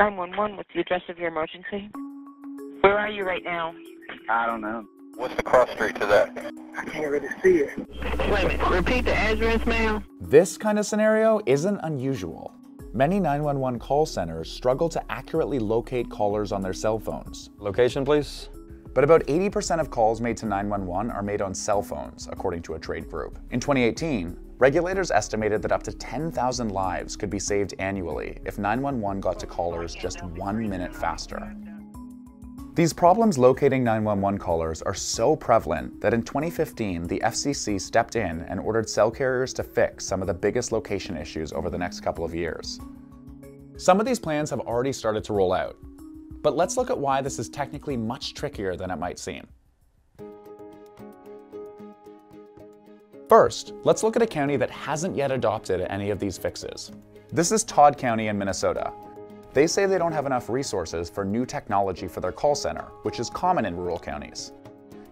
911, what's the address of your emergency? Where are you right now? I don't know. What's the cross street to that? I can't really see it. Wait a minute, repeat the address, ma'am. This kind of scenario isn't unusual. Many 911 call centers struggle to accurately locate callers on their cell phones. Location, please. But about 80% of calls made to 911 are made on cell phones, according to a trade group. In 2018, regulators estimated that up to 10,000 lives could be saved annually if 911 got to callers just one minute faster. These problems locating 911 callers are so prevalent that in 2015, the FCC stepped in and ordered cell carriers to fix some of the biggest location issues over the next couple of years. Some of these plans have already started to roll out, but let's look at why this is technically much trickier than it might seem. First, let's look at a county that hasn't yet adopted any of these fixes. This is Todd County in Minnesota. They say they don't have enough resources for new technology for their call center, which is common in rural counties.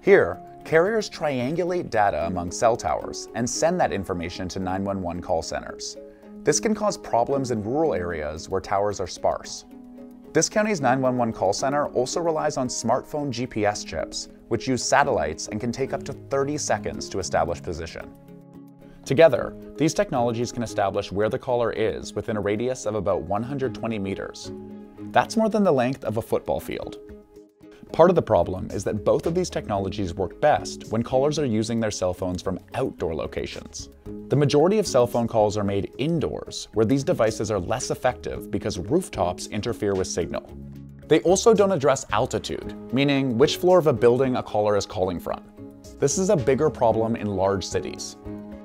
Here, carriers triangulate data among cell towers and send that information to 911 call centers. This can cause problems in rural areas where towers are sparse. This county's 911 call center also relies on smartphone GPS chips, which use satellites and can take up to 30 seconds to establish position. Together, these technologies can establish where the caller is within a radius of about 120 meters. That's more than the length of a football field. Part of the problem is that both of these technologies work best when callers are using their cell phones from outdoor locations. The majority of cell phone calls are made indoors, where these devices are less effective because rooftops interfere with signal. They also don't address altitude, meaning which floor of a building a caller is calling from. This is a bigger problem in large cities.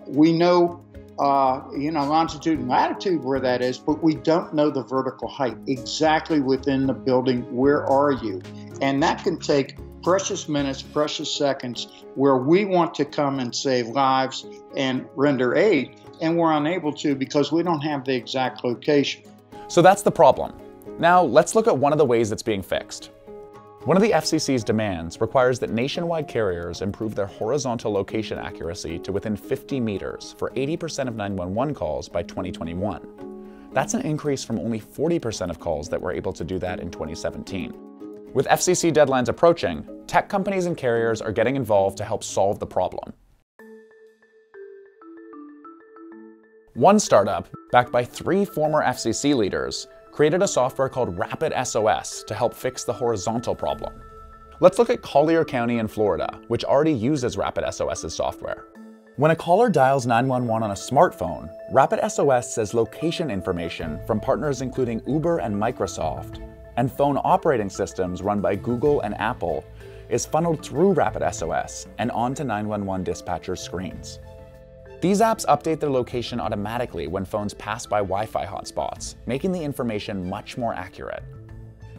We know, uh, you know, longitude and latitude where that is, but we don't know the vertical height exactly within the building. Where are you? And that can take precious minutes, precious seconds where we want to come and save lives and render aid, and we're unable to because we don't have the exact location. So that's the problem. Now, let's look at one of the ways it's being fixed. One of the FCC's demands requires that nationwide carriers improve their horizontal location accuracy to within 50 meters for 80% of 911 calls by 2021. That's an increase from only 40% of calls that were able to do that in 2017. With FCC deadlines approaching, tech companies and carriers are getting involved to help solve the problem. One startup, backed by three former FCC leaders, created a software called Rapid SOS to help fix the horizontal problem. Let's look at Collier County in Florida, which already uses Rapid SOS's software. When a caller dials 911 on a smartphone, Rapid SOS says location information from partners including Uber and Microsoft, and phone operating systems run by Google and Apple is funneled through Rapid SOS and onto 911 dispatchers' screens. These apps update their location automatically when phones pass by Wi-Fi hotspots, making the information much more accurate.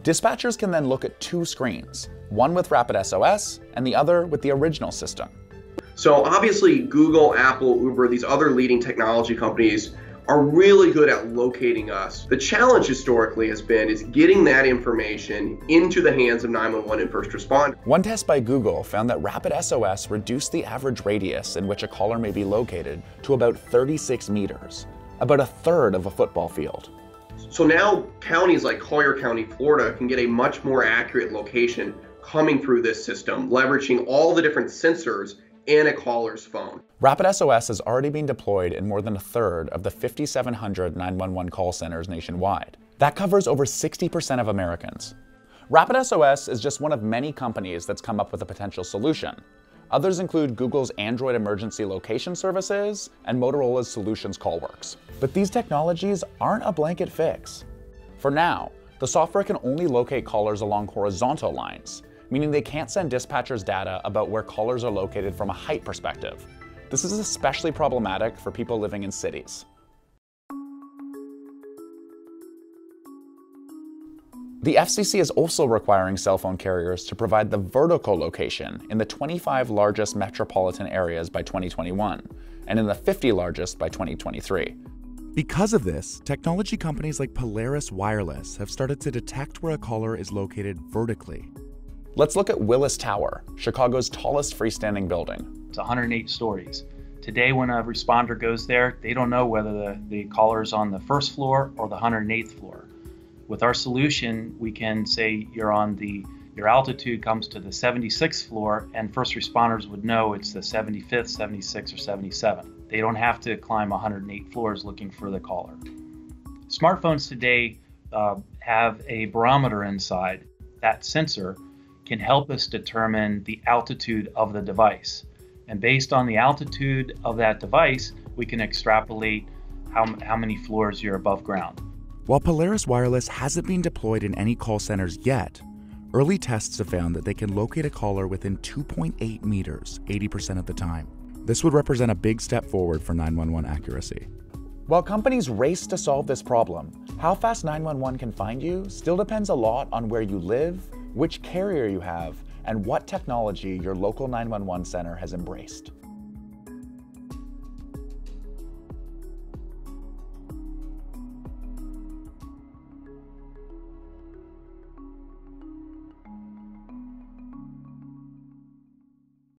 Dispatchers can then look at two screens, one with Rapid SOS and the other with the original system. So obviously Google, Apple, Uber, these other leading technology companies are really good at locating us. The challenge historically has been is getting that information into the hands of 911 and first responders. One test by Google found that Rapid SOS reduced the average radius in which a caller may be located to about 36 meters, about a third of a football field. So now counties like Collier County, Florida can get a much more accurate location coming through this system, leveraging all the different sensors in a caller's phone. Rapid SOS has already been deployed in more than a third of the 5,700 911 call centers nationwide. That covers over 60% of Americans. Rapid SOS is just one of many companies that's come up with a potential solution. Others include Google's Android Emergency Location Services and Motorola's Solutions CallWorks. But these technologies aren't a blanket fix. For now, the software can only locate callers along horizontal lines, meaning they can't send dispatchers data about where callers are located from a height perspective. This is especially problematic for people living in cities. The FCC is also requiring cell phone carriers to provide the vertical location in the 25 largest metropolitan areas by 2021 and in the 50 largest by 2023. Because of this, technology companies like Polaris Wireless have started to detect where a caller is located vertically Let's look at Willis Tower, Chicago's tallest freestanding building. It's 108 stories. Today, when a responder goes there, they don't know whether the, the caller is on the first floor or the 108th floor. With our solution, we can say you're on the your altitude comes to the 76th floor, and first responders would know it's the 75th, 76th, or 77th. They don't have to climb 108 floors looking for the caller. Smartphones today uh, have a barometer inside. That sensor can help us determine the altitude of the device. And based on the altitude of that device, we can extrapolate how, how many floors you're above ground. While Polaris Wireless hasn't been deployed in any call centers yet, early tests have found that they can locate a caller within 2.8 meters 80% of the time. This would represent a big step forward for 911 accuracy. While companies race to solve this problem, how fast 911 can find you still depends a lot on where you live, which carrier you have, and what technology your local 911 center has embraced.